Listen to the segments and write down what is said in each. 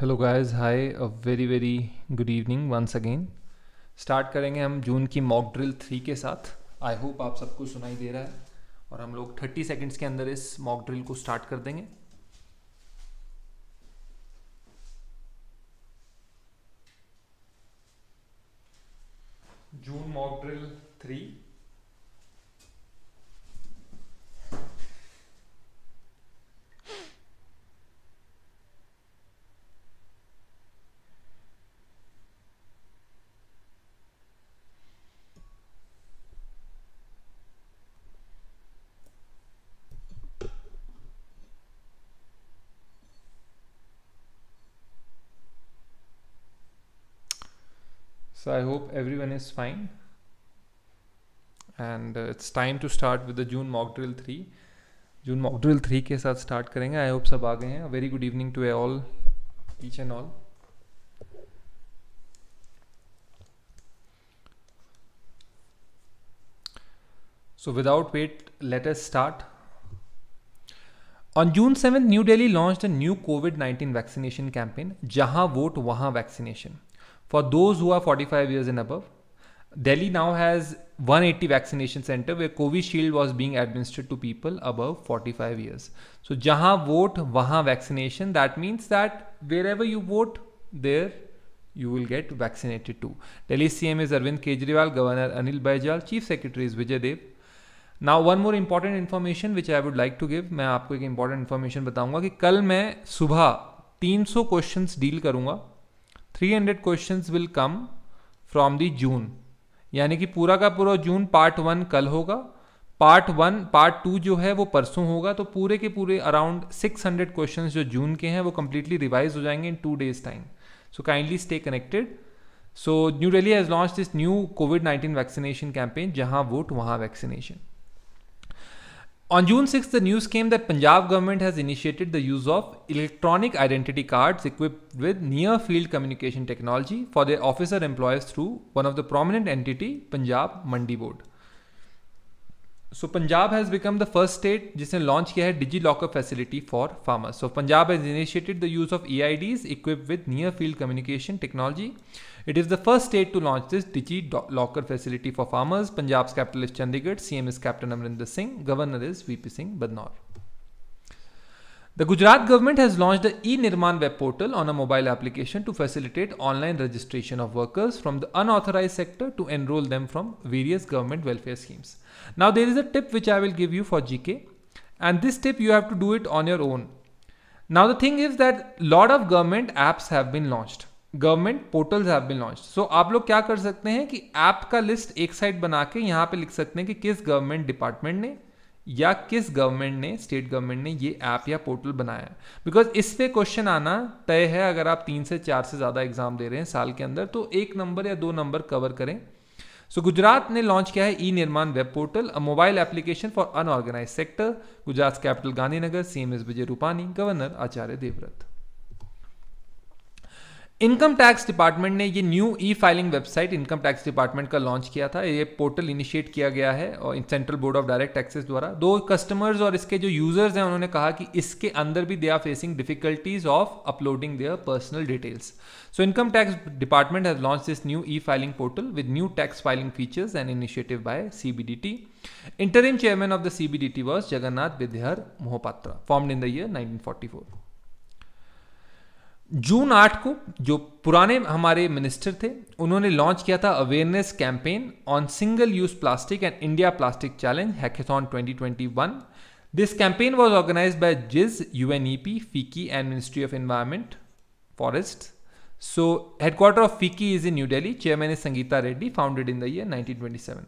Hello guys hi a very very good evening once again start करेंगे हम जून की mock drill three के साथ। आई होप आप सबको सुनाई दे रहा है और हम लोग थर्टी सेकेंड्स के अंदर इस मॉक ड्रिल को स्टार्ट कर देंगे June mock drill three I hope everyone is fine and it's time to start with the June mock three June mock drill three के साथ स्टार्ट करेंगे आई होप सब आ गए हैं very good evening to a each and all so without wait let's start on June seven New Delhi launch the new COVID nineteen vaccination campaign जहाँ vote वहाँ vaccination For those who are 45 years and above, Delhi now has 180 vaccination center where Covishield was being administered to people above 45 years. So jahan vote wahan vaccination that means that wherever you vote there you will get vaccinated too. Delhi CM is Arvind Kejriwal, Governor Anil Baijal, Chief Secretary is Vijay Dev. Now one more important information which I would like to give मैं आपको एक important information बताऊँगा कि कल मैं सुबह 300 questions deal करूँगा 300 questions will come from the June यानी कि पूरा का पूरा जून पार्ट वन कल होगा। पार्ट वन पार्ट टू जो है वो परसों होगा। तो पूरे के पूरे अराउंड 600 क्वेश्चन जो जून के हैं, वो कंप्लीटली रिवाइज हो जाएँगे in two days time so kindly stay connected so New Delhi has launch this new COVID 19 vaccination campaign जहाँ वोट वहाँ vaccination On June 6th, the news came that Punjab government has initiated the use of electronic identity cards equipped with near field communication technology for their officer employees through one of the prominent entity, Punjab Mandi Board. So Punjab has become the first state जिसने launch किया है DigiLocker facility for farmers so Punjab has initiated the use of e IDs equip with near field communication technology it is the first state to launch this DigiLocker facility for farmers Punjab capital is Chandigarh C M is captain Amarinder Singh governor is V P Singh Badnore The Gujarat government has launched the e-Nirman web portal on a mobile application to facilitate online registration of workers from the unauthorized sector to enroll them from various government welfare schemes. Now there is a tip which I will give you for GK and this tip you have to do it on your own. Now the thing is that lot of government apps have been launched. Government portals have been launch so आप लोग क्या कर सकते हैं कि app का list एक side बना के यहाँ पे लिख सकते हैं कि किस गवर्नमेंट डिपार्टमेंट ने या किस गवर्नमेंट ने स्टेट गवर्नमेंट ने ये ऐप या पोर्टल बनाया बिकॉज़ इस पे क्वेश्चन आना तय है अगर आप तीन से चार से ज़्यादा एग्ज़ाम दे रहे हैं साल के अंदर तो एक नंबर या दो नंबर कवर करें। सो so, गुजरात ने लॉन्च किया है e Nirman web portal a mobile application for unorganised sector Gujarat capital Gandhinagar CM is Vijay Rupani governor Acharya Devvrat income tax department ने ये new e filing website, income tax department का launch किया था। ये portal initiate किया गया है और central board of direct taxes द्वारा। दो कस्टमर्स और इसके जो यूज़र्स हैं, उन्होंने कहा कि इसके अंदर भी they are facing difficulties of uploading their personal details so income tax department has launch this new e filing portal with new tax filing features and initiative by CBDT interim chairman of the CBDT was Jagannath Vidyar Mohapatra formed in the year 1944 June आठ को जो पुराने हमारे minister थे, उन्होंने launch किया था awareness campaign on single use plastic and India plastic challenge hackathon 2021 this campaign was organised by GIZ UNEP FICCI and ministry of environment forest so headquarter of FICCI is in New Delhi chairman is Sangita Reddy founded in the year 1927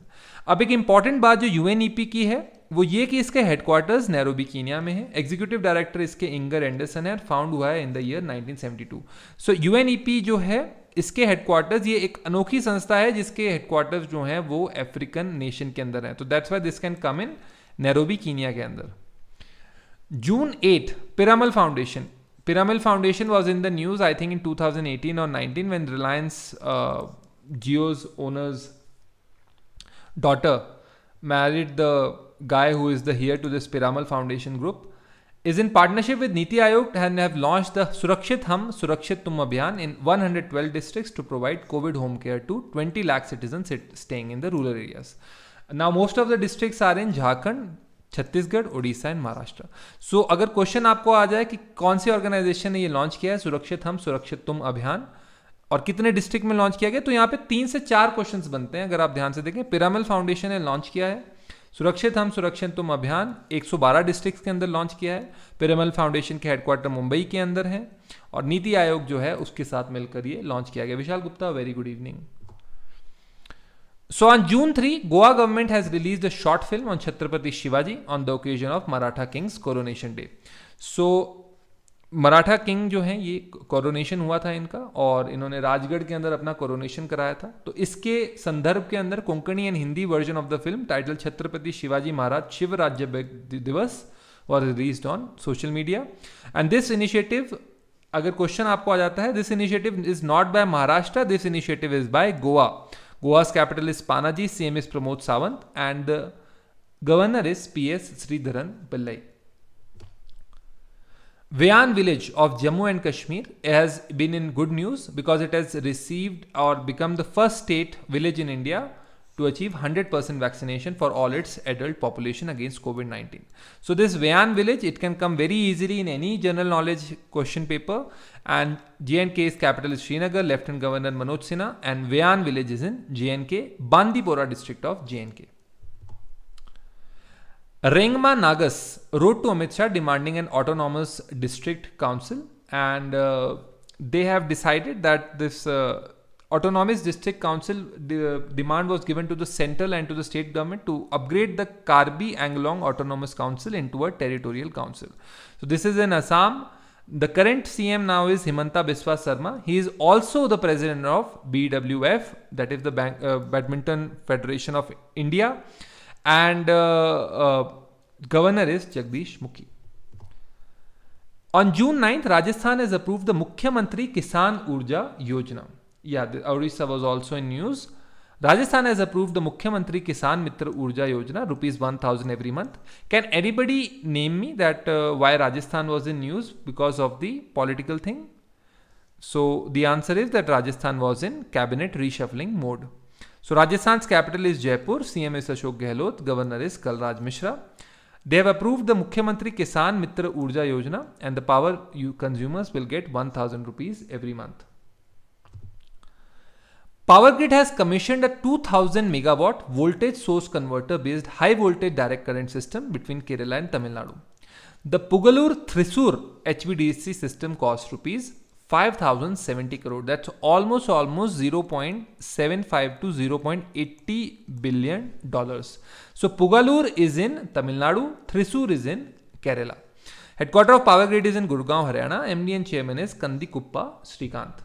अब एक important बात जो UNEP की है, वो ये कि इसके हेडक्वार्टर्स नैरोबी कीनिया में है। एग्जीक्यूटिव डायरेक्टर इसके इंगर एंडरसन है फाउंड हुआ है in the year 1972 so UNEP जो है, इसके हेडक्वार्टर्स ये एक अनोखी संस्था है जिसके हेडक्वार्टर्स जो हैं, वो अफ्रीकन नेशन के अंदर हैं। तो that's why this can come in Nairobi Kenya के अंदर। June eight Piramal Foundation Piramal Foundation was in the news, I think, in 2018 or 19 when Reliance uh, Jio's owner's daughter married the guy who is the heir to this Piramal Foundation group. is in partnership with Niti Aayog and have launched the Surakshit Hum Surakshit Tum Abhiyan in 112 districts to provide COVID home care to 20 lakh citizens staying in the rural areas. Now, most of the districts are in Jharkhand, Chhattisgarh Orissa and Maharashtra. So अगर question आपको आ जाए कि कौन सी organisation ने ये launch किया है, सुरक्षित हम, सुरक्षित तुम अभियान, और कितने डिस्ट्रिक्ट में लॉन्च किया गया तो यहाँ पे तीन से चार क्वेश्चंस बनते हैं, अगर आप ध्यान से देखें। पिरामल फाउंडेशन ने लॉन्च किया है, सुरक्षित हम, सुरक्षित तुम अभियान 112 डिस्ट्रिक्ट के अंदर लॉन्च किया है। पिरामल फाउंडेशन के हेडक्वार्टर मुंबई के अंदर है, और नीति आयोग जो है, उसके साथ मिलकर ये लॉन्च किया गया। Vishal Gupta very good evening So on June 3, Goa government has released a short film on Chhatrapati Shivaji on the occasion of Maratha King's coronation day. So Maratha king जो है ये कोरोनेशन हुआ था इनका और इन्होंने राजगढ़ के अंदर अपना कोरोनेशन कराया था। तो इसके संदर्भ के अंदर Konkani and Hindi version of the film title Chhatrapati Shivaji Maharaj Shiv Rajya Divas was release on social media and this initiative अगर क्वेश्चन आपको आ जाता है this initiative is not by Maharashtra this initiative is by Goa Goa's capital is Panaji, CM is Pramod Sawant, and the governor is PS Sridharan Pillai. Wayan village of Jammu and Kashmir has been in good news because it has received or become the first state village in India to achieve 100% vaccination for all its adult population against COVID-19. So this Wayan village, it can come very easily in any general knowledge question paper and JNK's capital is Srinagar, Lieutenant Governor Manoj Sinha and Wayan village is in JNK, Bandipora district of JNK. Rengma Nagas wrote to Amit Shah demanding an autonomous district council and uh, they have decided that this uh, autonomous district council the demand was given to the central and to the state government to upgrade the Karbi Anglong Autonomous Council into a territorial council. So this is in Assam. The current CM now is Himanta Biswa Sarma. He is also the president of BWF, that is the Bank, uh, Badminton Federation of India, and uh, uh, governor is Jagdish Mukhi. On June 9th, Rajasthan has approved the Mukhyamantri Kisan Urja Yojana yeah, the Orissa was also in news. Rajasthan has approved the Mukhyamantri Kisan Mitra Urja Yojana, rupees 1000 every month. Can anybody name me that uh, why Rajasthan was in news because of the political thing? So the answer is that Rajasthan was in cabinet reshuffling mode. So Rajasthan's capital is Jaipur, CM is Ashok Gehlot, governor is Kalraj Mishra. They have approved the Mukhyamantri Kisan Mitra Urja Yojana and the power you consumers will get 1000 rupees every month. Power Grid has commissioned a 2000 megawatt voltage source converter based high voltage direct current system between Kerala and Tamil Nadu. The Pugalur Thrissur HVDC system costs rupees 5070 crore. That's almost almost 0.75 to 0.80 billion dollars. So Pugalur is in Tamil Nadu, Thrissur is in Kerala. Headquarter of Power Grid is in Gurgaon, Haryana. MD and chairman is Kandi Kuppa Srikanth.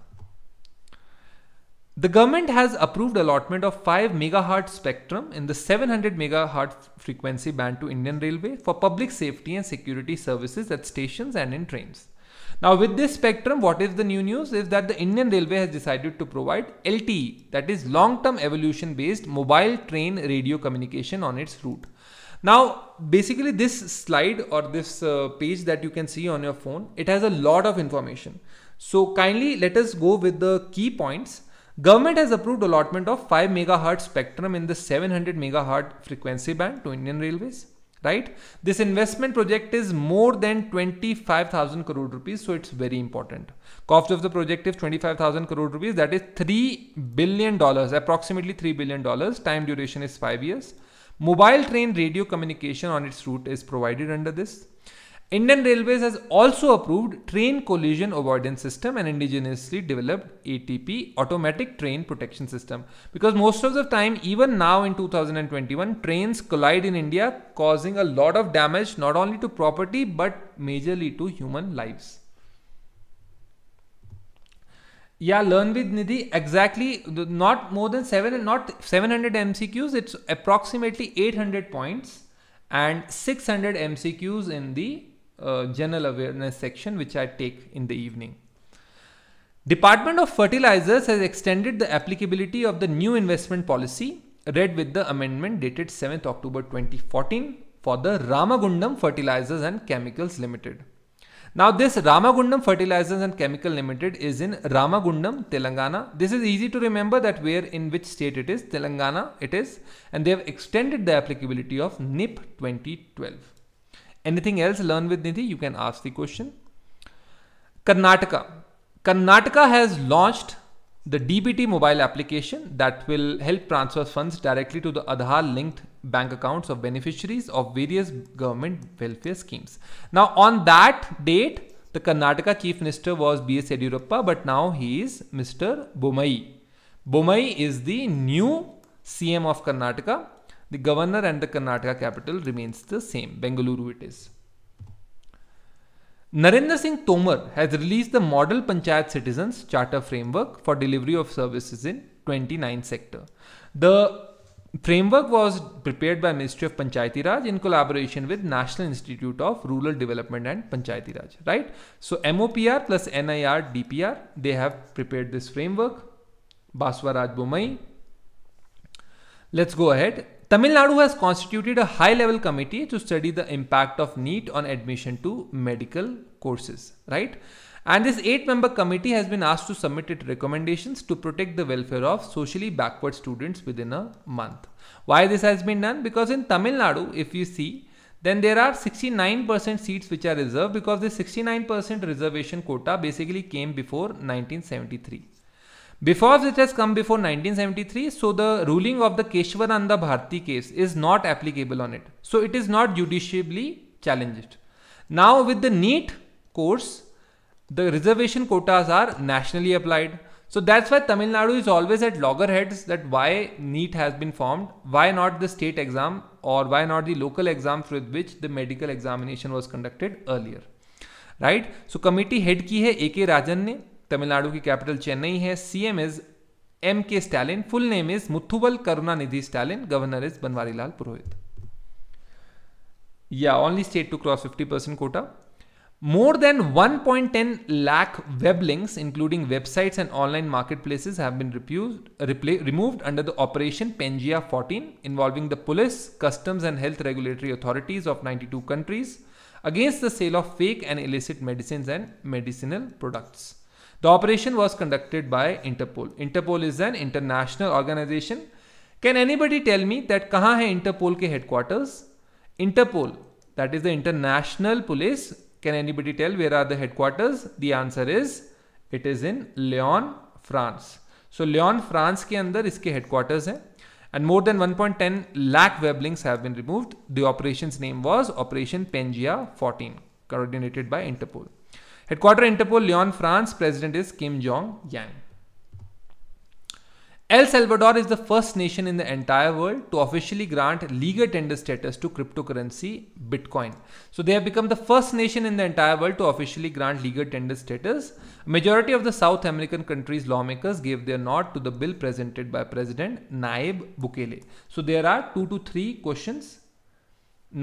The government has approved allotment of 5 MHz spectrum in the 700 MHz frequency band to Indian Railway for public safety and security services at stations and in trains. Now with this spectrum, what is the new news is that the Indian Railway has decided to provide LTE, that is long-term evolution based mobile train radio communication on its route. Now, basically this slide or this uh, page that you can see on your phone, it has a lot of information. So kindly let us go with the key points Government has approved allotment of 5 MHz spectrum in the 700 MHz frequency band to Indian Railways. Right? This investment project is more than 25,000 crore rupees, so it's very important. Cost of the project is 25,000 crore rupees, that is 3 billion dollars, approximately 3 billion dollars. Time duration is 5 years. Mobile train radio communication on its route is provided under this. Indian Railways has also approved train collision avoidance system and indigenously developed ATP automatic train protection system because most of the time even now in 2021 trains collide in India causing a lot of damage not only to property but majorly to human lives. Yeah, learn with Nidhi exactly not more than 7 not 700 MCQs it's approximately 800 points and 600 MCQs in the uh, general awareness section which I take in the evening. Department of Fertilizers has extended the applicability of the new investment policy read with the amendment dated 7th October 2014 for the Ramagundam Fertilizers and Chemicals Limited. Now this Ramagundam Fertilizers and Chemical Limited is in Ramagundam, Telangana. This is easy to remember that where in which state it is, Telangana it is and they have extended the applicability of NIP 2012. Anything else learn with Nidhi? You can ask the question. Karnataka. Karnataka has launched the DBT mobile application that will help transfer funds directly to the Aadhaar linked bank accounts of beneficiaries of various government welfare schemes. Now, on that date, the Karnataka Chief Minister was B.S. Yediyurappa, but now he is Mr. Bommai. Bommai is the new CM of Karnataka. The governor and the Karnataka capital remains the same. Bengaluru it is. Narendra Singh Tomar has released the Model Panchayat Citizens Charter Framework for delivery of services in 29 sector. The framework was prepared by Ministry of Panchayati Raj in collaboration with National Institute of Rural Development and Panchayati Raj, right? So MOPR plus NIR DPR, they have prepared this framework. Baswaraj Bommai. Let's go ahead. Tamil Nadu has constituted a high level committee to study the impact of NEET on admission to medical courses, right? And this eight member committee has been asked to submit its recommendations to protect the welfare of socially backward students within a month. Why this has been done? Because in Tamil Nadu, if you see, then there are 69% seats which are reserved because the 69% reservation quota basically came before 1973. Before it has come before 1973, so the ruling of the Keshwananda Bharti case is not applicable on it. So it is not judicially challenged. Now with the NEET course, the reservation quotas are nationally applied. So that's why Tamil Nadu is always at loggerheads that why NEET has been formed, why not the state exam or why not the local exams with which the medical examination was conducted earlier. Right? So committee head की है ए के राजन ने Tamil Nadu की capital Chennai है। CM is M K Stalin full name is Muthuvel Karunanidhi Stalin governor is Banwarilal Purohit या only state to cross 50 percent quota more than 1.10 point ten lakh web links including websites and online market places है remove under the operation Pangea 14 involving the police customs and health regulatory authorities of 92 countries against the sale of fake and illicit medicine and medicinal products The operation was conducted by Interpol. Interpol is an international organization. Can anybody tell me that kahan hai Interpol ke headquarters? Interpol, that is the International Police. Can anybody tell where are the headquarters? The answer is it is in Lyon, France. So Lyon, France के अंदर इसके headquarters हैं and more than 1.10 lakh web links have been removed. The operation's name was Operation Pengia 14, coordinated by Interpol. Headquarter Interpol, Lyon, France. President is Kim Jong Yang. El Salvador is the first nation in the entire world to officially grant legal tender status to cryptocurrency Bitcoin. So they have become the first nation in the entire world to officially grant legal tender status. Majority of the South American countries lawmakers gave their nod to the bill presented by President Nayib Bukele. So there are two to three questions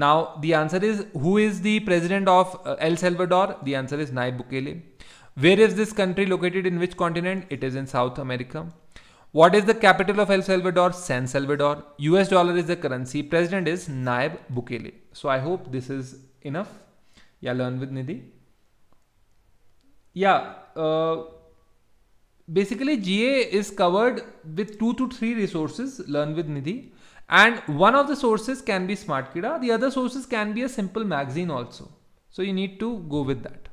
now, the answer is who is the president of uh, El Salvador? The answer is Nayib Bukele. Where is this country located in which continent? It is in South America. What is the capital of El Salvador? San Salvador. US dollar is the currency. President is Nayib Bukele. So I hope this is enough. Yeah, learn with Nidhi. Yeah, uh, basically GA is covered with two to three resources. Learn with Nidhi. And one of the sources can be SmartKeeda. The other sources can be a simple magazine also. So you need to go with that.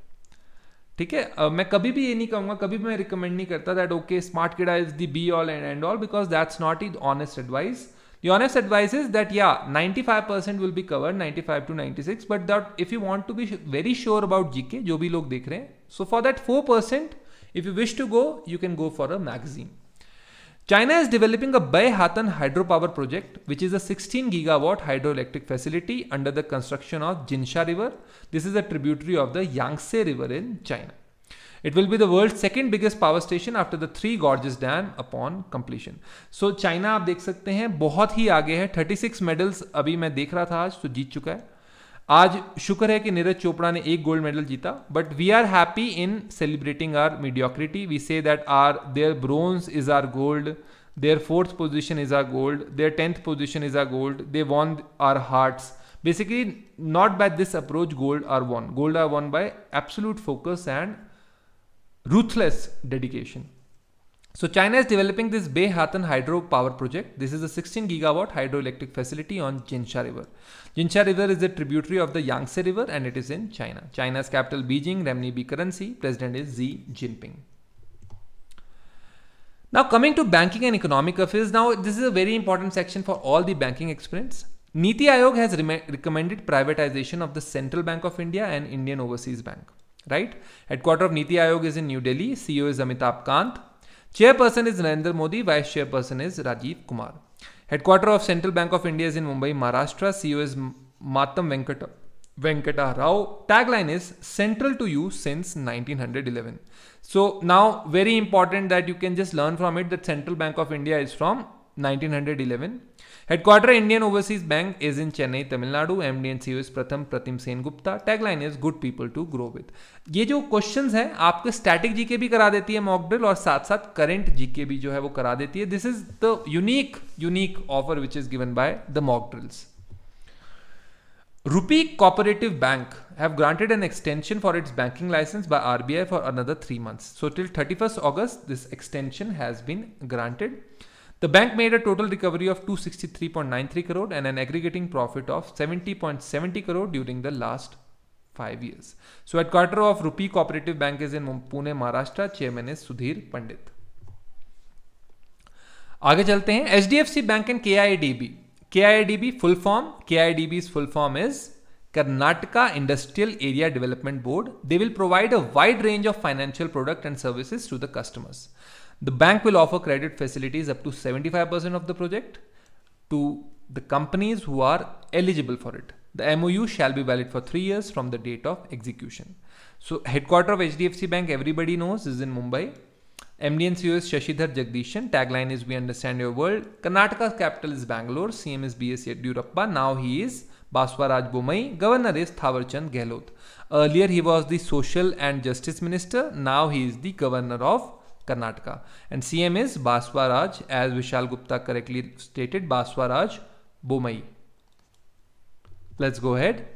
ठीक है uh, मैं कभी भी ये नहीं कहूँगा कभी भी मैं रिकमेंड नहीं करता दैट ओके स्मार्ट किडा is the be all and and all because that's not is honest advice the honest advice is that या 95 percent will be cover 95 to 96 but that if you want to be very sure about GK जो भी लोग देख रहे हैं so for that 4 percent if you wish to go you can go for a magazine China is developing a Bai Hatan hydropower project, which is a 16 gigawatt hydroelectric facility under the construction of Jinsha River. This is a tributary of the Yangtze River in China. It will be the world's second biggest power station after the Three Gorges Dam upon completion. So China आप देख सकते हैं बहुत ही आगे है 36 medals अभी मैं देख रहा था आज तो जीत चुका है आज शुक्र है कि नीरज चोपड़ा ने एक गोल्ड मेडल जीता but we are happy in celebrating our mediocrity we say that our their bronze is our gold their fourth position is our gold their tenth position is our gold they won our hearts Basically, not by this approach, gold are won. Gold are won by absolute focus and ruthless dedication. So China is developing this Baihetan hydro power project. This is a 16 gigawatt hydroelectric facility on Jinsha River. Jinsha River is a tributary of the Yangtze River and it is in China. China's capital Beijing, renminbi currency. President is Xi Jinping. Now coming to banking and economic affairs. Now this is a very important section for all the banking experience. Niti Aayog has re recommended privatization of the Central Bank of India and Indian Overseas Bank. Right? Headquarter of Niti Aayog is in New Delhi. CEO is Amitabh Kant. Chairperson is Narendra Modi, Vice Chairperson is Rajiv Kumar. Headquarter of Central Bank of India is in Mumbai, Maharashtra. CEO is Matam Venkata, Venkata Rao. Tagline is Central to you since 1911. So now very important that you can just learn from it that Central Bank of India is from 1911 Headquarter Indian Overseas Bank is in Chennai, Tamil Nadu. MD and CEO is Pratham Pratim Sen Gupta. Tagline is good people to grow with. ये जो questions हैं आपके static GK भी करा देती है mock drill और साथ साथ करंट जीके भी जो है वो करा देती है this is the unique unique offer which is given by the mock drills Rupee Cooperative Bank have granted an extension for its banking license by RBI for another three months. So till 31st August, this extension has been granted. The bank made a total recovery of 263.93 crore and an aggregating profit of 70.70 crore during the last five years. So headquarter of Rupee Cooperative Bank is in Pune, Maharashtra. Chairman is Sudhir Pandit. आगे चलते हैं H D F C bank and K I D B K I D B full form K I D B full form is Karnataka Industrial Area Development Board. They will provide a wide range of financial product and services to the customers. The bank will offer credit facilities up to 75% of the project to the companies who are eligible for it. The MOU shall be valid for three years from the date of execution. So headquarter of HDFC Bank, everybody knows, is in Mumbai. MD and CEO is Shashidhar Jagdishan. Tagline is We Understand Your World. Karnataka's capital is Bangalore. CM is BS Yediyurappa. Now he is Baswaraj Bommai. Governor is Thawarchand Gehlot. Earlier he was the Social and Justice Minister. Now he is the Governor of Karnataka. And CM is Baswaraj, as Vishal Gupta correctly stated, Baswaraj Bommai. Let's go ahead.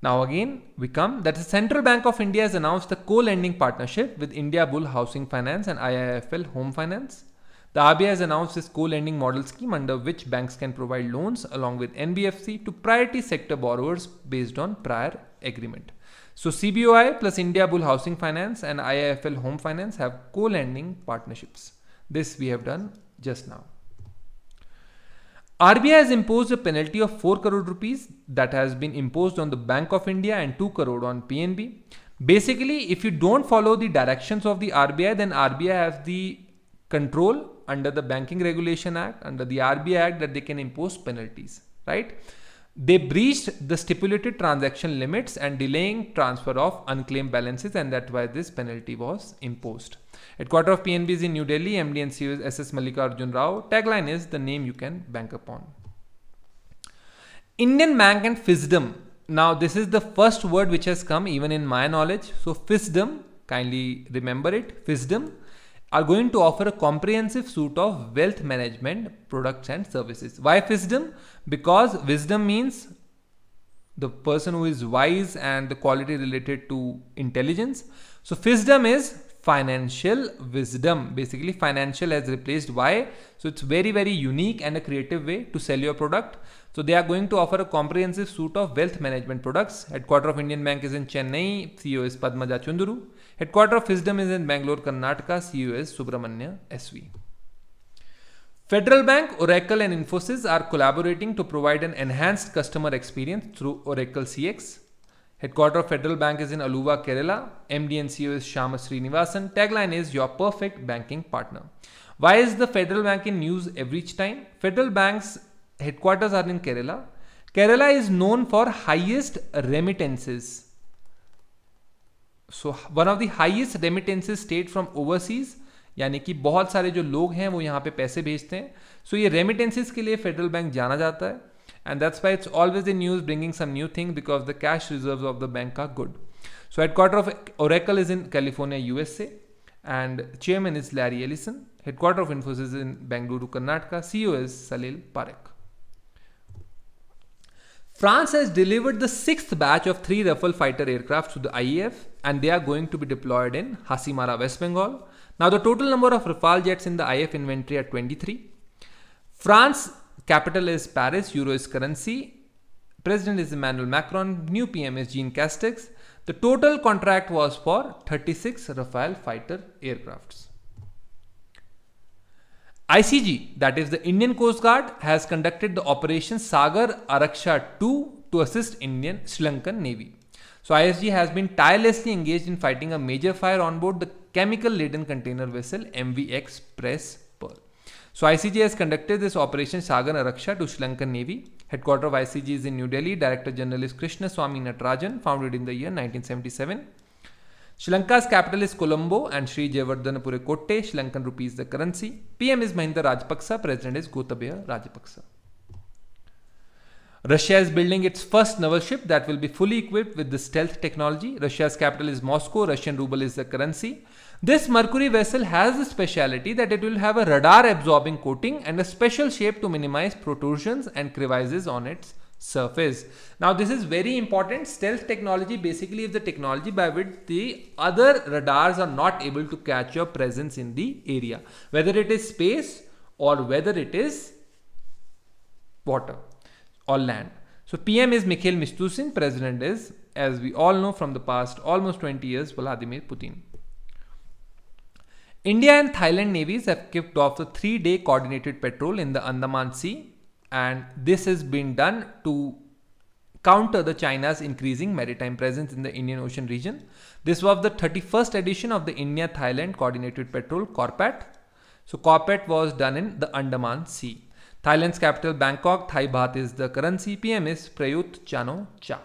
Now again, we come that the Central Bank of India has announced the co-lending partnership with India Bull Housing Finance and IIFL Home Finance. The RBI has announced this co-lending model scheme under which banks can provide loans along with NBFC to priority sector borrowers based on prior agreement. So CBOI plus India Bull Housing Finance and IIFL Home Finance have co-lending partnerships. This we have done just now. RBI has imposed a penalty of 4 crore rupees that has been imposed on the Bank of India and 2 crore on PNB. Basically, if you don't follow the directions of the RBI, then RBI has the control under the Banking Regulation Act, under the RBI Act that they can impose penalties, right? They breached the stipulated transaction limits and delaying transfer of unclaimed balances and that's why this penalty was imposed. Headquarter of PNBs in New Delhi. MD and CEO is SS Mallikarjun Rao. Tagline is the name you can bank upon. Indian Bank and Fisdom. Now this is the first word which has come even in my knowledge. So Fisdom, kindly remember it. Fisdom are going to offer a comprehensive suite of wealth management products and services. Why wisdom? Because wisdom means the person who is wise and the quality related to intelligence. So wisdom is financial wisdom. Basically financial has replaced why. So it's very, very unique and a creative way to sell your product. So they are going to offer a comprehensive suite of wealth management products. Headquarter of Indian Bank is in Chennai. CEO is Padma Chunduru. Headquarter of Fisdom is in Bangalore, Karnataka. Is Subramanya SV. Federal Bank, Oracle and Infosys are collaborating to provide an enhanced customer experience through Oracle CX. Headquarter of Federal Bank is in Aluva, Kerala. MD and CEO is Shyam Srinivasan. Tagline is your perfect banking partner. Why is the Federal Bank in news every time? Federal Bank's headquarters are in Kerala. Kerala is known for highest remittances so one of the highest remittances state from overseas यानी कि बहुत सारे जो लोग हैं, वो यहाँ पे पैसे भेजते हैं। सो so, ये रेमिटेंसेज के लिए फेडरल बैंक जाना जाता है। And that's why it's always in news bringing some new thing because the cash reserve of the bank are good so headquarter of Oracle is in California USA and chairman is Larry Ellison headquarter of Infosys in Bengaluru Karnataka C O is Salil Parekh France has delivered the sixth batch of three Rafale fighter aircraft to the IAF and they are going to be deployed in Hasimara, West Bengal. Now, the total number of Rafale jets in the IAF inventory are 23. France capital is Paris, Euro is currency. President is Emmanuel Macron, new PM is Jean Castex. The total contract was for 36 Rafale fighter aircrafts. ICG, that is the Indian Coast Guard, has conducted the Operation Sagar Araksha 2 to assist Indian Sri Lankan Navy. So ISG has been tirelessly engaged in fighting a major fire on board the chemical laden container vessel MV X-Press Pearl. So ICG has conducted this Operation Sagar Araksha to Sri Lankan Navy. Headquarter of ICG is in New Delhi. Director General is Krishna Swami Natarajan, founded in the year 1977. Sri Lanka's capital is Colombo and Sri Jayawardenepura Kotte, Sri Lankan rupee is the currency. PM is Mahinda Rajapaksa, President is Gotabaya Rajapaksa. Russia is building its first naval ship that will be fully equipped with the stealth technology. Russia's capital is Moscow, Russian ruble is the currency. This Mercury vessel has the speciality that it will have a radar absorbing coating and a special shape to minimize protrusions and crevices on its surface. Now this is very important. Stealth technology basically is the technology by which the other radars are not able to catch your presence in the area. Whether it is space or whether it is water or land. So PM is Mikhail Mishustin, President is, as we all know from the past almost 20 years, Vladimir Putin. India and Thailand navies have kicked off the three-day coordinated patrol in the Andaman Sea and this has been done to counter the China's increasing maritime presence in the Indian Ocean region. This was the 31st edition of the India-Thailand Coordinated Patrol CORPAT. So CORPAT was done in the Andaman Sea. Thailand's capital Bangkok, Thai baht is the currency. PM is Prayut Chano Cha.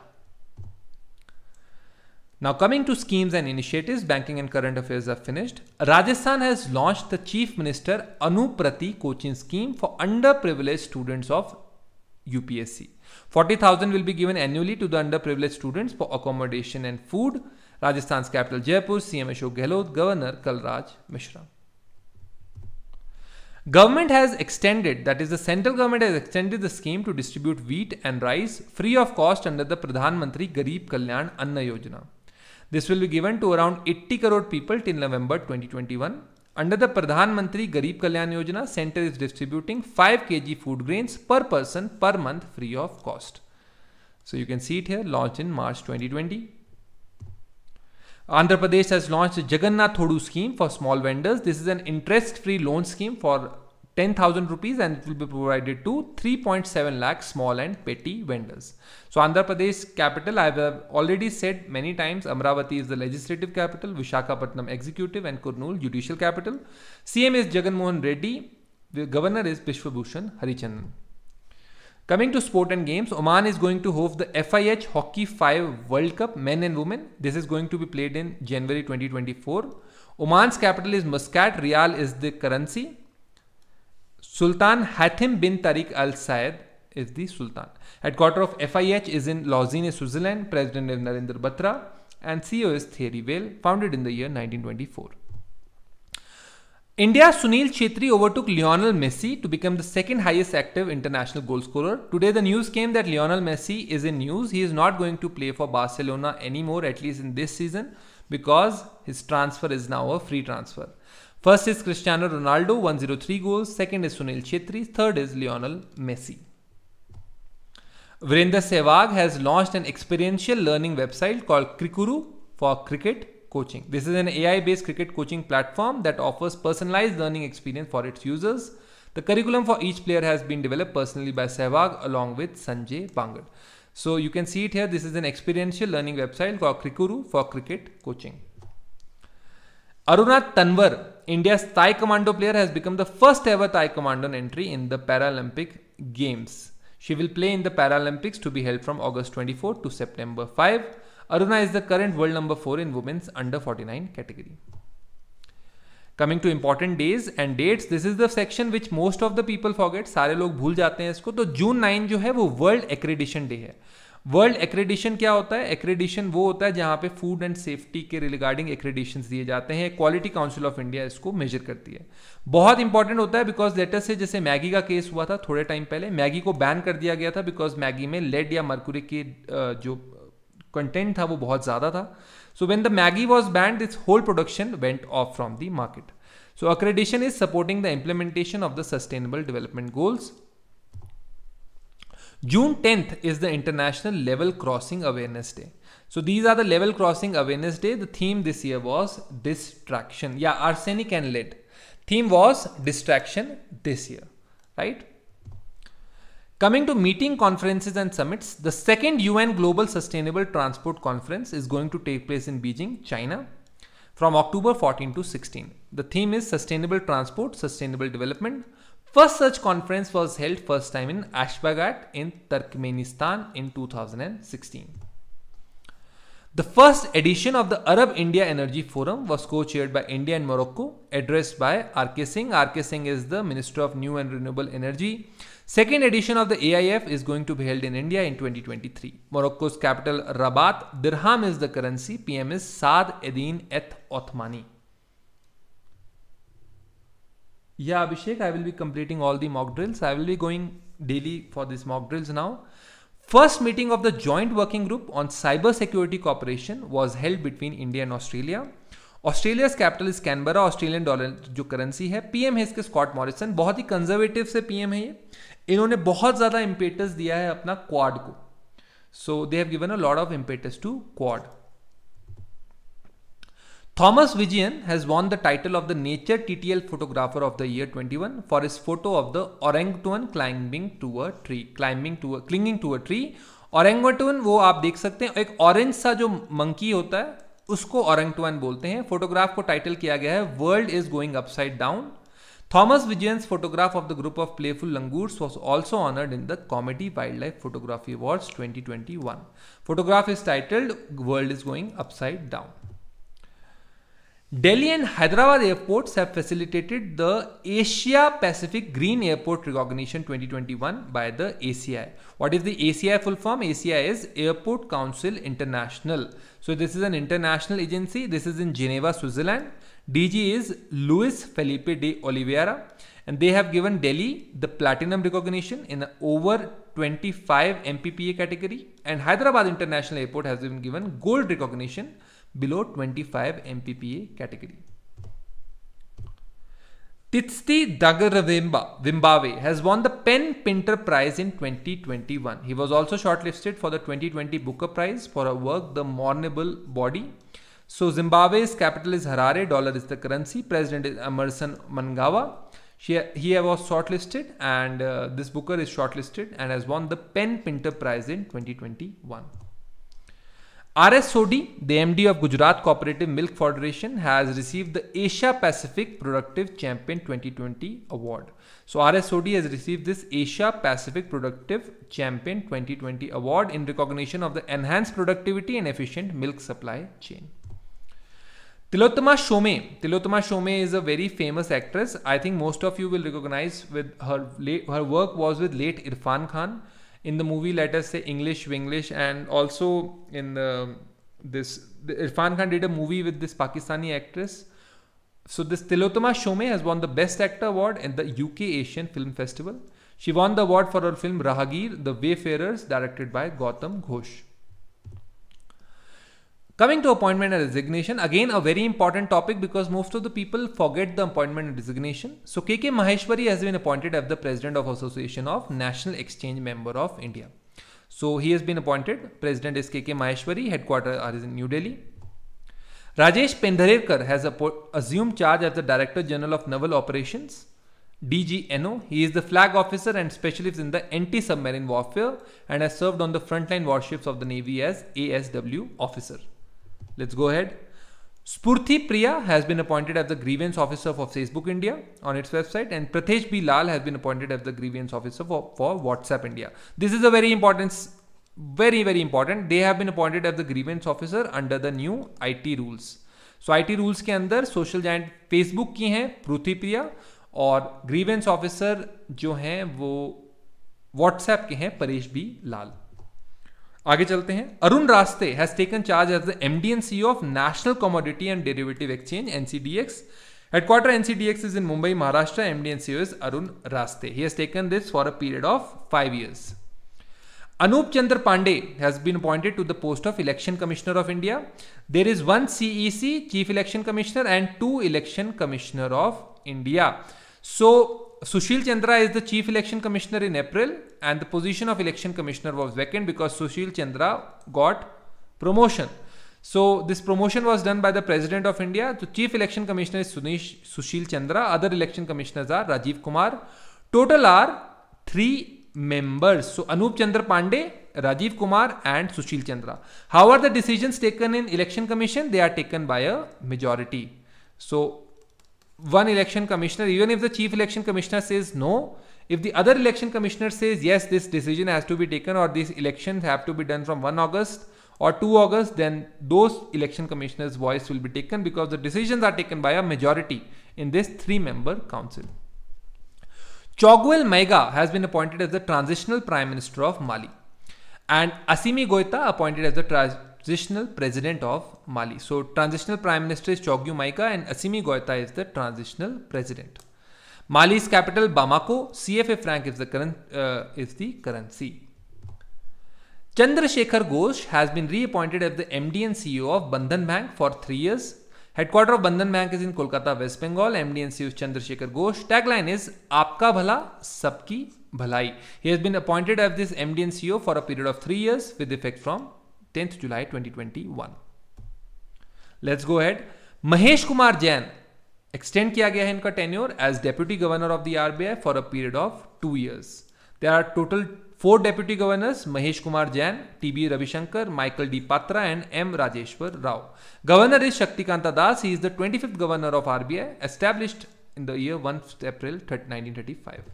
Now coming to schemes and initiatives, banking and current affairs are finished. Rajasthan has launched the Chief Minister Anuprati coaching scheme for underprivileged students of UPSC. 40,000 will be given annually to the underprivileged students for accommodation and food. Rajasthan's capital Jaipur, CM Ashok Gehlot, Governor Kalraj Mishra. Government has extended, that is the central government has extended the scheme to distribute wheat and rice free of cost under the Pradhan Mantri Garib Kalyan Anna Yojana. This will be given to around 80 crore people till November 2021. Under the Pradhan Mantri Garib Kalyan Yojana, center is distributing 5 kg food grains per person per month free of cost. So you can see it here, launched in March 2020. Andhra Pradesh has launched Jagananna Thodu scheme for small vendors. This is an interest-free loan scheme for 10,000 rupees and it will be provided to 3.7 lakh small and petty vendors. So Andhra Pradesh capital, I have already said many times, Amravati is the legislative capital, Vishakhapatnam executive and Kurnool judicial capital. CM is Jagan Mohan Reddy, the governor is Bishwabhushan Harichandan. Coming to sport and games, Oman is going to host the FIH Hockey 5 World Cup men and women. This is going to be played in January 2024. Oman's capital is Muscat, Riyal is the currency. Sultan Haitham bin Tariq Al Sayed is the Sultan. Headquarter of FIH is in Lausanne, Switzerland. President is Narendra Batra and CEO is Thierry Weil, founded in the year 1924. India's Sunil Chhetri overtook Lionel Messi to become the second highest active international goal scorer. Today, the news came that Lionel Messi is in news. He is not going to play for Barcelona anymore, at least in this season, because his transfer is now a free transfer. First is Cristiano Ronaldo, 103 goals. Second is Sunil Chhetri. Third is Lionel Messi. Virender Sehwag has launched an experiential learning website called Crickuru for cricket coaching. This is an AI-based cricket coaching platform that offers personalized learning experience for its users. The curriculum for each player has been developed personally by Sehwag along with Sanjay Bangar. So you can see it here. This is an experiential learning website called Crickuru for cricket coaching. Aruna Tanwar India taekwondo player has become the first ever taekwondo entry in the Paralympic games she will play in the Paralympics to be held from August twenty four to September five Aruna is the current world number four in women's under forty nine category coming to important days and dates this is the section which most of the people forget सारे लोग भूल जाते हैं इसको। तो जून nine जो है वो वर्ल्ड एक्रेडिशन डे है। वर्ल्ड एक्रेडिशन क्या होता है? एक्रेडिशन वो होता है जहाँ पे फ़ूड एंड सेफ्टी के रिगार्डिंग एक्रेडिशन दिए जाते हैं। क्वालिटी काउंसिल ऑफ़ इंडिया इसको मेजर करती है। बहुत इंपॉर्टेंट होता है बिकॉज़ लेटर से जैसे मैगी का केस हुआ था थोड़े टाइम पहले मैगी को बैन कर दिया गया था बिकॉज़ मैगी में लेड या मर्कुरी की जो कंटेंट था वो बहुत ज़्यादा था। So when the Maggi was banned this whole production went off from the market so accreditation is supporting the implementation of the sustainable development goals. June 10th is the International Level Crossing Awareness Day. So these are the Level Crossing Awareness Day. The theme this year was distraction. Yeah, arsenic and lead. Theme was distraction this year, right? Coming to meeting, conferences and summits, the second UN Global Sustainable Transport Conference is going to take place in Beijing, China from October 14 to 16. The theme is Sustainable Transport, Sustainable Development. First such conference was held first time in Ashgabat in Turkmenistan in 2016. The first edition of the Arab India Energy Forum was co-chaired by India and Morocco, addressed by RK Singh. RK Singh is the Minister of New and Renewable Energy. Second edition of the AIF is going to be held in India in 2023. Morocco's capital Rabat, dirham is the currency. PM is Saad Eddin El Othmani. Yeah, Abhishek, I will be completing all the mock drills. I will be going daily for these mock drills now. First meeting of the joint working group on cyber security cooperation was held between India and Australia. Australia's capital is Canberra Australian dollar जो currency है PM है इसके Scott Morrison बहुत ही conservative से PM है ये इन्होंने बहुत ज़्यादा इंपेटस दिया है अपना क्वाड को so they have given a lot of impetus to Quad Thomas Vijayan has won the title of the Nature TTL Photographer of the Year 21 for his photo of the orangutan climbing to a tree, climbing to a, clinging to a tree. Orangutan वो आप देख सकते हैं एक orange सा जो monkey होता है उसको ऑरेंगटुअन बोलते हैं फोटोग्राफ को टाइटल किया गया है Thomas Vijayan's photograph of the group of playful langurs was also honored in the Comedy Wildlife Photography Awards 2021. Photograph is titled World is Going Upside Down. Delhi and Hyderabad airports have facilitated the Asia Pacific Green Airport Recognition 2021 by the ACI. What is the ACI full form? ACI is Airport Council International. So this is an international agency. This is in Geneva, Switzerland. DG is Luis Felipe de Oliveira and they have given Delhi the platinum recognition in over 25 MPPA category and Hyderabad International Airport has been given gold recognition below 25 MPPA category. Tsitsi Dangarembga has won the Pen Pinter Prize in 2021. He was also shortlisted for the 2020 Booker Prize for a work The Mournable Body. So Zimbabwe's capital is Harare, dollar is the currency. President is Emmerson Mnangagwa. She, he was shortlisted and uh, this Booker is shortlisted and has won the Pen Pinter Prize in 2021. RS the MD of Gujarat Cooperative Milk Federation, has received the Asia Pacific Productive Champion 2020 award. So RS has received this Asia Pacific Productive Champion 2020 award in recognition of the enhanced productivity and efficient milk supply chain. Tilottama Shome. Tilottama Shome is a very famous actress. I think most of you will recognize with her her work was with late Irfan Khan in the movie let us say english vinglish and also in the this the irfan khan did a movie with this pakistani actress. So this tilottama shome has won the best actor award in the uk asian film festival. She won the award for her film rahagir the wayfarers directed by gautam ghosh Coming to appointment and resignation, again a very important topic because most of the people forget the appointment and resignation. So KK Maheshwari has been appointed as the president of Association of National Exchange Member of India. So he has been appointed. President is KK Maheshwari, headquarters are in New Delhi. Rajesh Pendharkar has assumed charge as the Director General of Naval Operations. DGNO. He is the flag officer and specialist in the anti-submarine warfare and has served on the frontline warships of the Navy as ASW officer. Let's go ahead. Spurti Priya has been appointed as the grievance officer for Facebook India on its website, and Prathesh B. Lal has been appointed as the grievance officer for, for WhatsApp India. This is a very important, very, very important. They have been appointed as the grievance officer under the new IT rules. So I T rules के अंदर social giant Facebook की हैं पृथ्वी प्रिया और grievance officer जो हैं वो WhatsApp के हैं परेश बी लाल आगे चलते हैं। Arun Raste has taken charge as the MD and CEO of national commodity and derivative exchange NCDEX headquarter NCDEX is in Mumbai Maharashtra MD and CEO is Arun Raste he has taken this for a period of five years Anup Chandra Pandey has been appointed to the post of election commissioner of India there is one CEC chief election commissioner and two election commissioner of India so Sushil Chandra is the Chief Election Commissioner in April, and the position of Election Commissioner was vacant because Sushil Chandra got promotion. So this promotion was done by the President of India. The Chief Election Commissioner is Sunish Sushil Chandra. Other election commissioners are Rajiv Kumar. Total are three members. So Anup Chandra Pandey, Rajiv Kumar, and Sushil Chandra. How are the decisions taken in election commission? They are taken by a majority. So one election commissioner, even if the chief election commissioner says no, if the other election commissioner says yes, this decision has to be taken or these elections have to be done from 1 August or 2 August, then those election commissioners' voice will be taken because the decisions are taken by a majority in this three member council. Choguel Maiga has been appointed as the transitional prime minister of Mali, and Assimi Goita appointed as the transitional president of Mali so transitional prime minister is Choguel Maiga and Assimi Goita is the transitional president Mali is capital Bamako C F A franc is the cur is the currency Chandrashekhar Ghosh has been reappointed as the M D and C O of Bandhan bank for three years headquarter of Bandhan bank is in Kolkata West Bengal M D and C O Chandrashekhar Ghosh tagline is आपका भला सबकी भलाई he has been appointed as this M D and C O for a period of three years with effect from 10th July 2021. Let's go ahead. Mahesh Kumar Jain extend किया गया है इनका tenure as deputy governor of the RBI for a period of two years there are total four deputy governors Mahesh Kumar Jain T B Ravishankar Michael D Patra and M Rajeshwar Rao governor is Shaktikanta Das he is the twenty fifth governor of RBI established in the year one April nineteen thirty five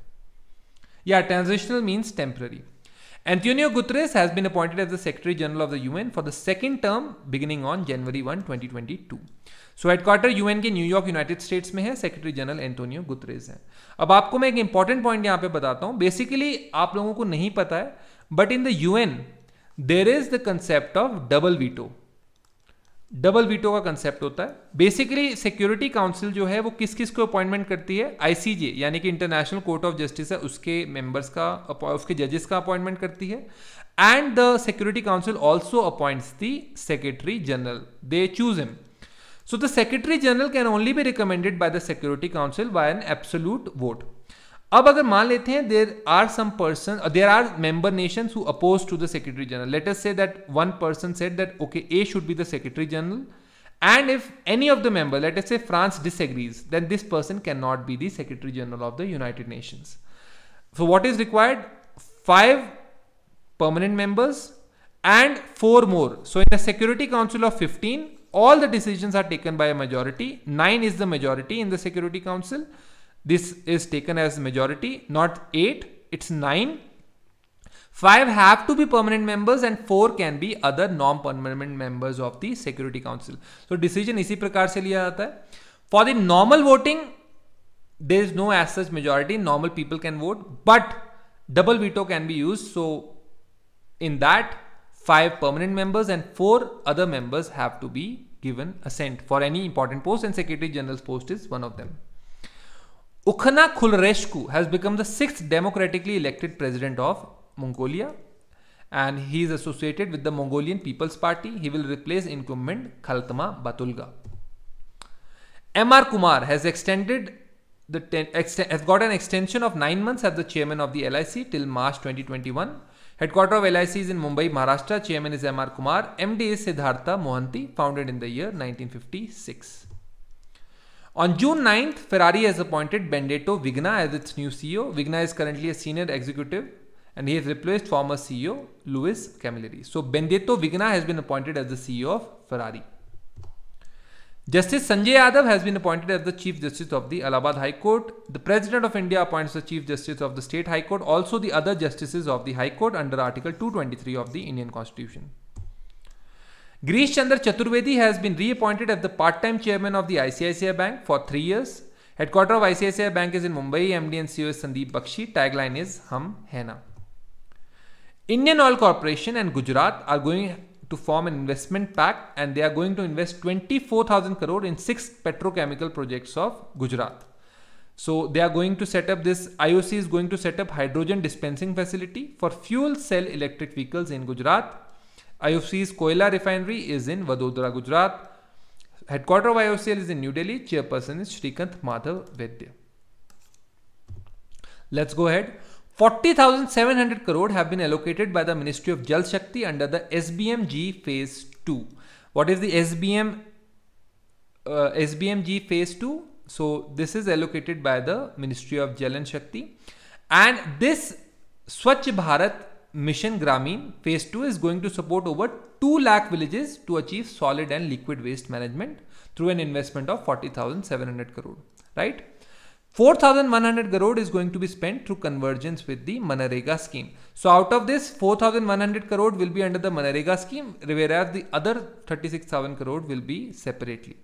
या transitional means temporary Antonio Guterres has been appointed as the Secretary General of the UN for the second term beginning on January 1, 2022. So headquarter UN के New York United States में है secretary general Antonio Guterres है. अब आपको मैं एक important point यहाँ पे बताता हूँ. बेसिकली आप लोगों को नहीं पता है but in the U N there is the concept of double veto double veto का कंसेप्ट होता है। बेसिकली सिक्योरिटी काउंसिल जो है, वो किस किस को अपॉइंटमेंट करती है? आईसीजे यानी कि इंटरनेशनल कोर्ट ऑफ़ जस्टिस है, उसके मेंबर्स का उसके जजेस का अपॉइंटमेंट करती है। And the security council also appoints the secretary general they choose him so the secretary general can only be recommended by the security council by an absolute vote. अब अगर मान लेते हैं there are some person there are member Nations who oppose to the secretary general let us say that one person said that okay A should be the secretary general and if any of the member let us say france disagrees then this person cannot be the secretary general of the united nations so what is required five permanent members and four more so in the security council of 15 all the decisions are taken by a majority. 9 is the majority in the Security Council. This is taken as majority, not 8, it's 9. 5 have to be permanent members and 4 can be other non-permanent members of the Security Council. So decision इसी प्रकार से लिया जाता है. For the normal voting, there is no as such majority. Normal people can vote, but double veto can be used. So in that five permanent members and four other members have to be given assent for any important post and secretary general's post is one of them ukhana khulrescu has become the sixth democratically elected president of mongolia and he is associated with the mongolian people's party he will replace incumbent khaltama batulga mr kumar has extended the ten, has got an extension of 9 months as the chairman of the lic till march 2021 Headquarter of LIC is in Mumbai, Maharashtra. Chairman is M.R. Kumar. MD is Siddhartha Mohanty, founded in the year 1956. On June 9th, Ferrari has appointed Benedetto Vigna as its new CEO. Vigna is currently a senior executive and he has replaced former CEO Louis Camilleri. So Benedetto Vigna has been appointed as the CEO of Ferrari. Justice Sanjay Yadav has been appointed as the Chief Justice of the Allahabad High Court. The President of India appoints the Chief Justice of the State High Court, also the other justices of the High Court under Article 223 of the Indian Constitution. Girish Chandra Chaturvedi has been reappointed as the part-time chairman of the ICICI Bank for three years. Headquarter of ICICI Bank is in Mumbai. MD and CEO is Sandeep Bakshi. Tagline is Hum Hain Na. Indian Oil Corporation and Gujarat are going to form an investment pact and they are going to invest 24,000 crore in six petrochemical projects of Gujarat. So they are going to set up this IOC is going to set up hydrogen dispensing facility for fuel cell electric vehicles in Gujarat. IOC's Koyali refinery is in Vadodara, Gujarat. Headquarter of IOCL is in New Delhi. Chairperson is Shrikant Madhav Vaidya. Let's go ahead. 40,700 crore have been allocated by the Ministry of Jal Shakti under the SBMG Phase 2. What is the SBM uh, SBMG Phase 2? So this is allocated by the Ministry of Jal and Shakti. And this Swachh Bharat Mission Gramin Phase 2 is going to support over 2 lakh villages to achieve solid and liquid waste management through an investment of 40,700 crore. Right? 4,100 crore is going to be spent through convergence with the Manarega scheme. So out of this 4,100 crore will be under the Manarega scheme whereas the other 36,000 crore will be separately.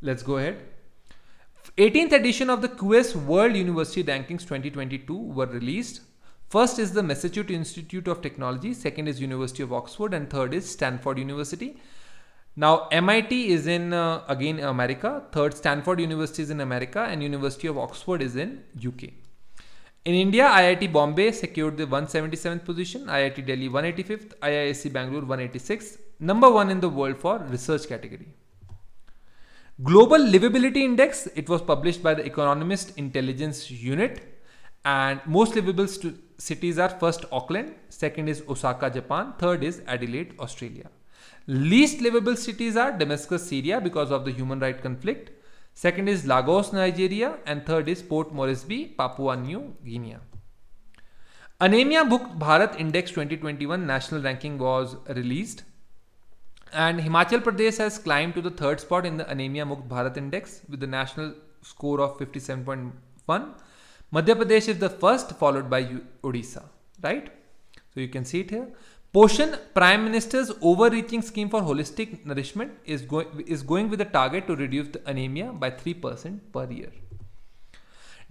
Let's go ahead. 18th edition of the QS World University Rankings 2022 were released. First is the Massachusetts Institute of Technology, second is University of Oxford and third is Stanford University. Now MIT is in uh, again America, third Stanford University is in America and University of Oxford is in UK. In India, IIT Bombay secured the 177th position, IIT Delhi 185th, IISc Bangalore 186th, number one in the world for research category. Global Livability Index, it was published by the Economist Intelligence Unit and most livable cities are first Auckland, second is Osaka, Japan, third is Adelaide, Australia. Least livable cities are Damascus, Syria because of the human right conflict. Second is Lagos, Nigeria. And third is Port Moresby, Papua New Guinea. Anemia Mukt Bharat Index 2021 national ranking was released. And Himachal Pradesh has climbed to the third spot in the Anemia Mukt Bharat Index with the national score of 57.1. Madhya Pradesh is the first, followed by Odisha, right? So you can see it here. Poshan Prime Minister's overreaching scheme for holistic nourishment is, go is going with a target to reduce the anemia by 3% per year.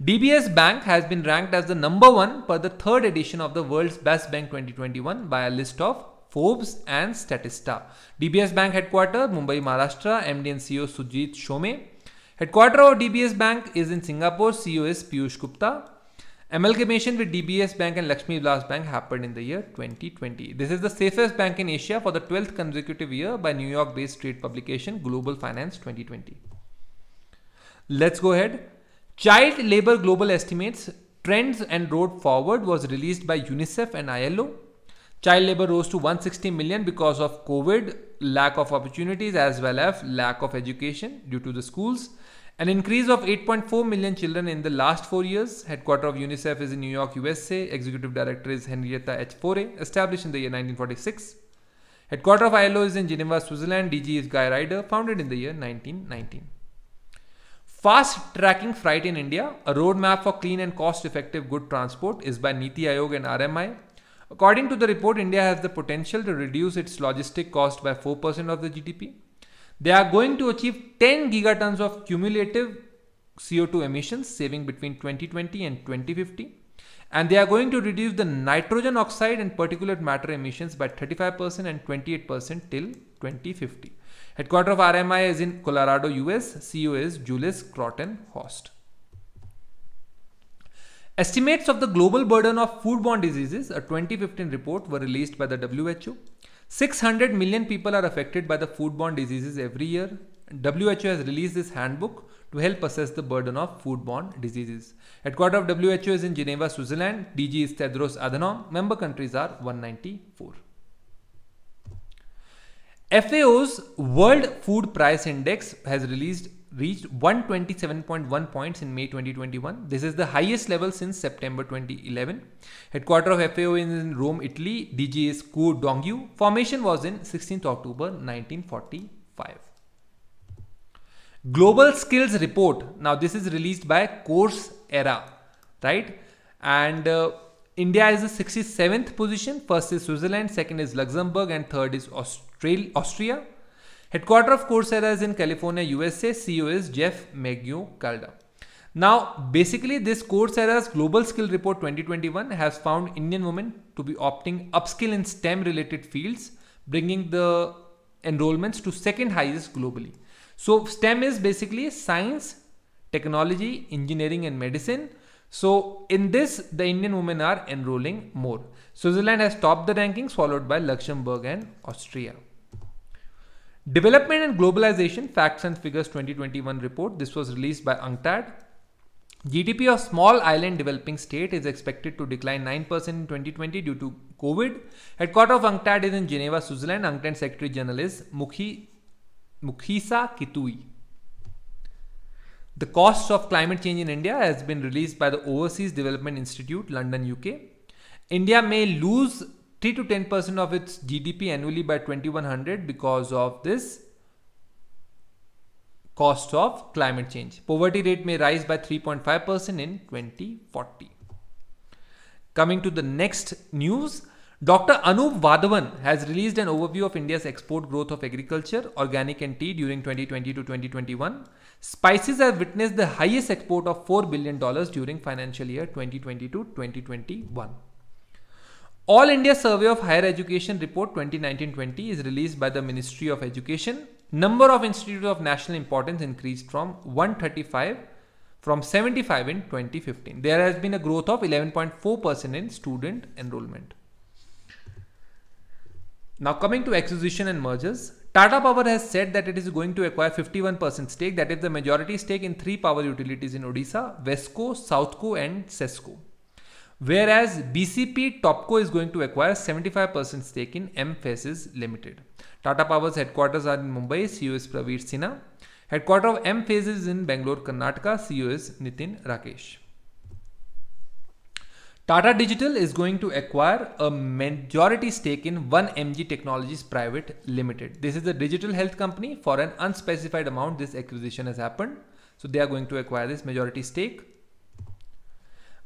DBS Bank has been ranked as the number one per the third edition of the World's Best Bank 2021 by a list of Forbes and Statista. DBS Bank headquarters Mumbai, Maharashtra, MD and CEO Sujit Shome. Headquarter of DBS Bank is in Singapore, CEO is Piyush Gupta. Amalgamation with DBS Bank and Lakshmi Vilas Bank happened in the year 2020. This is the safest bank in Asia for the 12th consecutive year by New York based trade publication Global Finance 2020. Let's go ahead. Child Labor Global Estimates Trends and Road Forward was released by UNICEF and ILO. Child labor rose to 160 million because of COVID, lack of opportunities, as well as lack of education due to the schools. An increase of 8.4 million children in the last four years. Headquarter of UNICEF is in New York, USA. Executive Director is Henrietta H. Fore, established in the year 1946. Headquarter of ILO is in Geneva, Switzerland. DG is Guy Ryder, founded in the year 1919. Fast tracking freight in India, a roadmap for clean and cost effective good transport is by Niti Aayog and RMI. According to the report, India has the potential to reduce its logistic cost by 4% of the GDP. They are going to achieve 10 gigatons of cumulative CO2 emissions saving between 2020 and 2050. And they are going to reduce the nitrogen oxide and particulate matter emissions by 35% and 28% till 2050. Headquarter of RMI is in Colorado, US. CEO is Julius Croton Host. Estimates of the global burden of foodborne diseases, a 2015 report, were released by the WHO. 600 million people are affected by the foodborne diseases every year. WHO has released this handbook to help assess the burden of foodborne diseases. Headquarters of WHO is in Geneva, Switzerland. DG is Tedros Adhanom. Member countries are 194. FAO's World Food Price Index has released reached 127.1 points in May 2021. This is the highest level since September 2011. Headquarter of FAO is in Rome, Italy. DG is Qu Dongyu. Formation was in 16th October 1945. Global Skills Report. Now this is released by Course Era, right? And uh, India is the 67th position. First is Switzerland, second is Luxembourg, and third is Australia. Austria. Headquarter of Coursera is in California, USA. CEO is Jeff Calda. Now, basically, this Coursera's Global Skill Report 2021 has found Indian women to be opting upskill in STEM related fields, bringing the enrollments to second highest globally. So, STEM is basically science, technology, engineering, and medicine. So, in this, the Indian women are enrolling more. Switzerland has topped the rankings, followed by Luxembourg and Austria. Development and Globalization Facts and Figures 2021 report. This was released by UNCTAD. GDP of small island developing state is expected to decline 9% in 2020 due to COVID. Headquarters of UNCTAD is in Geneva, Switzerland. UNCTAD Secretary General is Mukhi, Mukhisa Kituyi. The costs of climate change in India has been released by the Overseas Development Institute, London, UK. India may lose 3 to 10% of its GDP annually by 2100 because of this cost of climate change. Poverty rate may rise by 3.5% in 2040. Coming to the next news, Dr. Anup Wadhawan has released an overview of India's export growth of agriculture, organic and tea during 2020 to 2021. Spices have witnessed the highest export of $4 billion during financial year 2020 to 2021. All India Survey of Higher Education Report 2019-20 is released by the Ministry of Education. Number of institutes of national importance increased from 135 from 75 in 2015. There has been a growth of 11.4% in student enrollment. Now coming to acquisition and mergers, Tata Power has said that it is going to acquire 51% stake, that is the majority stake in three power utilities in Odisha, Westco, Southco and Sesco. Whereas BCP Topco is going to acquire 75% stake in Mphasis Limited. Tata Power's headquarters are in Mumbai, CEO is Praveer Sinha. Headquarters of Mphasis is in Bangalore, Karnataka, CEO is Nitin Rakesh. Tata Digital is going to acquire a majority stake in 1mg Technologies Private Limited. This is a digital health company. For an unspecified amount, this acquisition has happened. So they are going to acquire this majority stake.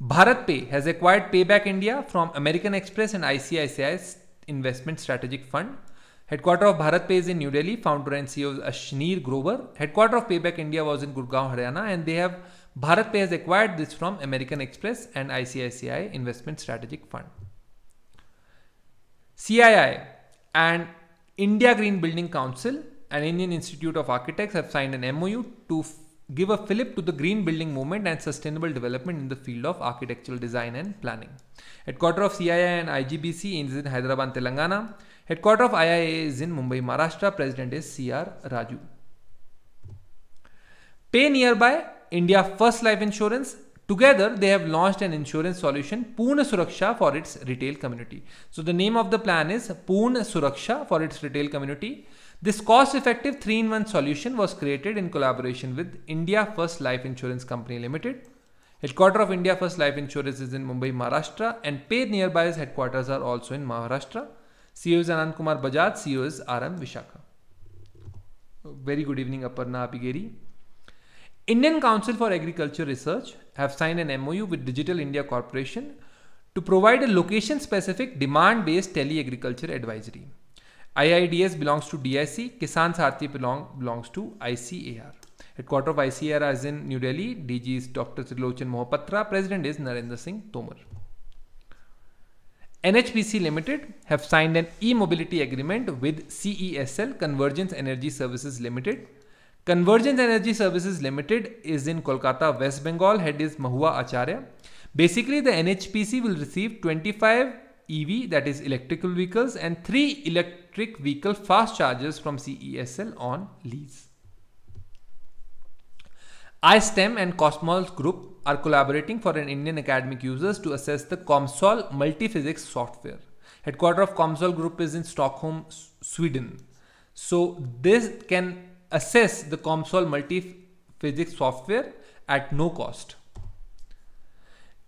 BharatPe has acquired Payback India from American Express and ICICI Investment Strategic Fund. Headquarter of BharatPe is in New Delhi. Founder and CEO is Ashneer Grover. Headquarter of Payback India was in Gurgaon, Haryana, and they have BharatPe has acquired this from American Express and ICICI Investment Strategic Fund. CII and India Green Building Council and Indian Institute of Architects have signed an MOU to give a fillip to the green building movement and sustainable development in the field of architectural design and planning. Headquarter of CII and IGBC is in Hyderabad, Telangana. Headquarter of IIA is in Mumbai, Maharashtra. President is CR Raju. PayNearby, India First Life Insurance. Together, they have launched an insurance solution, Poorna Suraksha, for its retail community. So, the name of the plan is Poorna Suraksha for its retail community. This cost-effective 3-in-1 solution was created in collaboration with India First Life Insurance Company Limited. Headquarter of India First Life Insurance is in Mumbai, Maharashtra and PayNearby's headquarters are also in Maharashtra. CEO is Anand Kumar Bajaj, CEO is RM Vishakha. Very good evening Aparna Apigeri. Indian Council for Agriculture Research have signed an MOU with Digital India Corporation to provide a location-specific demand-based tele-agriculture advisory. IIDS belongs to DIC, Kisan Sarthi belong, belongs to ICAR. Headquarter of ICAR is in New Delhi. DG is Dr. Trilochan Mohapatra. President is Narendra Singh Tomar. NHPC Limited have signed an e-mobility agreement with CESL Convergence Energy Services Limited. Convergence Energy Services Limited is in Kolkata, West Bengal. Head is Mahua Acharya. Basically, the NHPC will receive 25 EV, that is electrical vehicles, and three electric vehicle fast chargers from CESL on lease. iSTEM and COMSOL Group are collaborating for an Indian academic users to assess the COMSOL multiphysics software. Headquarter of COMSOL Group is in Stockholm, Sweden. So this can assess the COMSOL multiphysics software at no cost.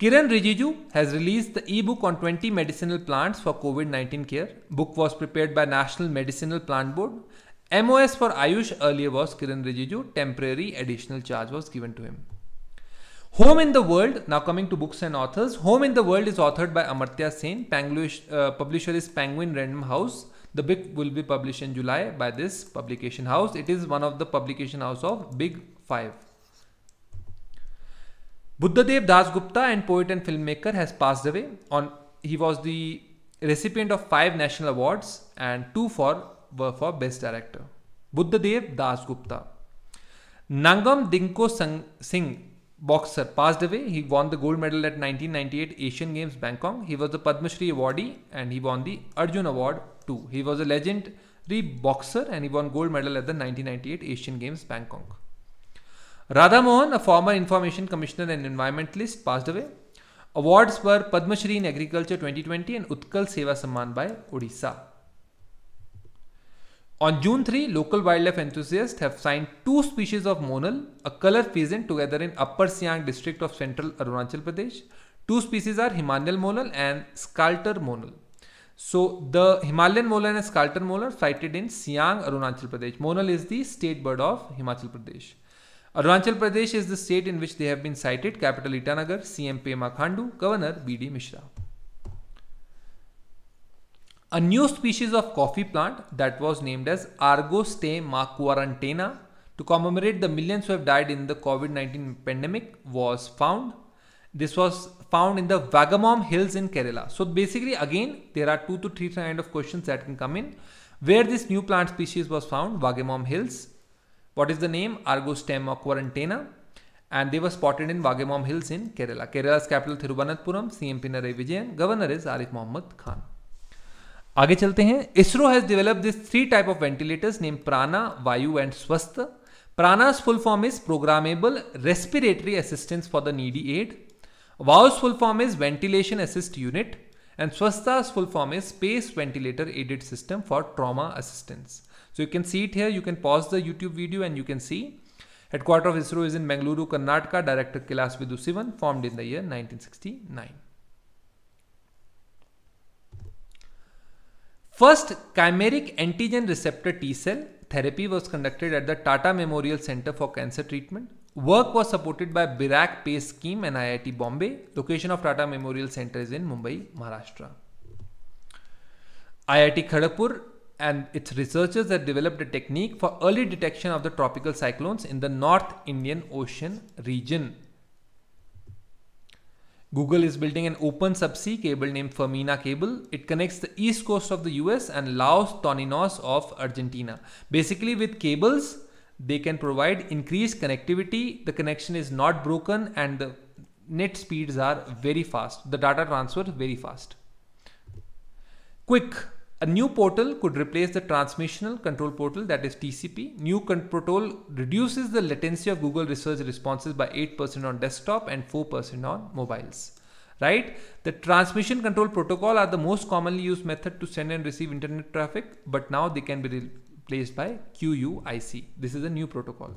Kiren Rijiju has released the e-book on 20 medicinal plants for COVID-19 care. Book was prepared by National Medicinal Plant Board. MOS for Ayush earlier was Kiren Rijiju. Temporary additional charge was given to him. Home in the World, now coming to books and authors. Home in the World is authored by Amartya Sen. Panglish, uh, publisher is Penguin Random House. The book will be published in July by this publication house. It is one of the publication house of Big Five. Buddhadev Dasgupta and poet and filmmaker has passed away. On he was the recipient of five national awards and two for were for best director. Buddhadev Dasgupta. Ngangom Dingko Singh, boxer, passed away. He won the gold medal at 1998 Asian Games Bangkok. He was the Padma Shri awardee and he won the Arjun Award too. He was a legendary boxer and he won gold medal at the 1998 Asian Games Bangkok. Radha Mohan, a former information commissioner and environmentalist, passed away. Awards were Padma Shri in Agriculture 2020 and Utkal Seva Samman by Odisha. On June 3, local wildlife enthusiasts have signed two species of monal, a color pheasant, together in Upper Siang district of central Arunachal Pradesh. Two species are Himalayan monal and Sclater monal. So the Himalayan monal and Sclater monal sighted in Siang, Arunachal Pradesh. Monal is the state bird of Himachal Pradesh. Arunachal Pradesh is the state in which they have been cited, Capital Itanagar, CM Pema Khandu, Governor B.D. Mishra. A new species of coffee plant that was named as Argostemma quarantena to commemorate the millions who have died in the COVID-19 pandemic was found. This was found in the Vagamon Hills in Kerala. So basically again there are two to three kind of questions that can come in. Where this new plant species was found, Vagamon Hills. What is the name? Argostem quarantena. And they were spotted in Vagamom Hills in Kerala. Kerala's capital Thiruvananthapuram, CMP Naray Vijayan, governor is Arif Mohammad Khan. आगे चलते हैं ISRO has develop this three type of ventilators name Prana Vayu and Swasth Prana's full form is programmable respiratory assistance for the needy aged Vayu's full form is ventilation assist unit and Swasth's full form is space ventilator aided system for trauma assistance so you can see it here you can pause the youtube video and you can see headquarter of isro is in bengaluru karnataka director kailasavadivoo sivan formed in the year 1969 First chimeric antigen receptor T cell therapy was conducted at the Tata Memorial Center for Cancer Treatment. Work was supported by BIRAC PACE scheme and IIT Bombay. Location of Tata Memorial Center is in Mumbai, Maharashtra. IIT Kharagpur and its researchers have developed a technique for early detection of the tropical cyclones in the North Indian Ocean region Google is building an open subsea cable named Firmina cable. It connects the east coast of the US and Las Toninas of Argentina. Basically, with cables, they can provide increased connectivity. The connection is not broken and the net speeds are very fast. The data transfer very fast. Quick a new portal could replace the transmissional control portal that is TCP. New portal reduces the latency of Google research responses by 8% on desktop and 4% on mobiles. Right? The transmission control protocol are the most commonly used method to send and receive internet traffic, but now they can be replaced by QUIC. This is a new protocol.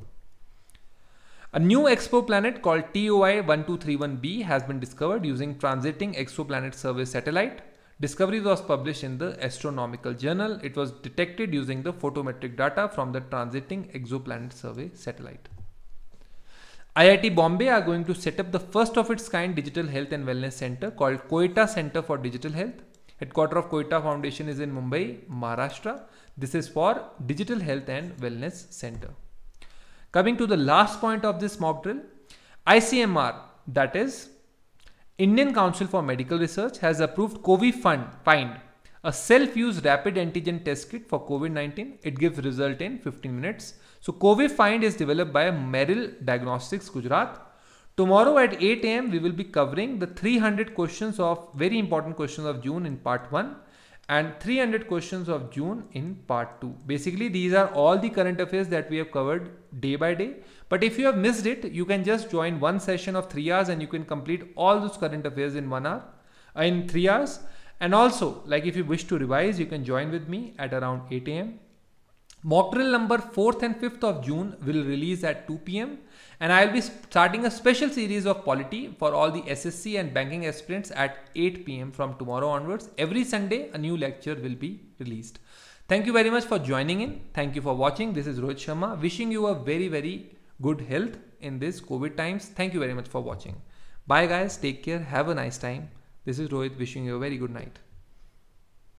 A new exoplanet called TOI 1231b has been discovered using transiting exoplanet survey satellite. Discovery was published in the Astronomical Journal. It was detected using the photometric data from the transiting exoplanet survey satellite. IIT Bombay are going to set up the first of its kind digital health and wellness center called Koita Center for Digital Health. Headquarter of Koita Foundation is in Mumbai, Maharashtra. This is for Digital Health and Wellness Center. Coming to the last point of this mock drill, ICMR that is Indian Council for Medical Research has approved COVID Find, a self-use rapid antigen test kit for COVID-19. It gives result in 15 minutes. So COVID Find is developed by Meril Diagnostics Gujarat. Tomorrow at 8 am we will be covering the 300 questions of very important questions of June in part 1 and 300 questions of June in part 2. Basically these are all the current affairs that we have covered day by day. But if you have missed it, you can just join one session of three hours and you can complete all those current affairs in one hour, uh, in three hours. And also, like if you wish to revise, you can join with me at around 8 a.m. Mock drill number 4th and 5th of June will release at 2 p.m. And I'll be starting a special series of polity for all the SSC and banking aspirants at 8 p.m. from tomorrow onwards. Every Sunday, a new lecture will be released. Thank you very much for joining in. Thank you for watching. This is Rohit Sharma wishing you a very, very good health in this COVID times. Thank you very much for watching. Bye guys. Take care. Have a nice time. This is Rohit wishing you a very good night.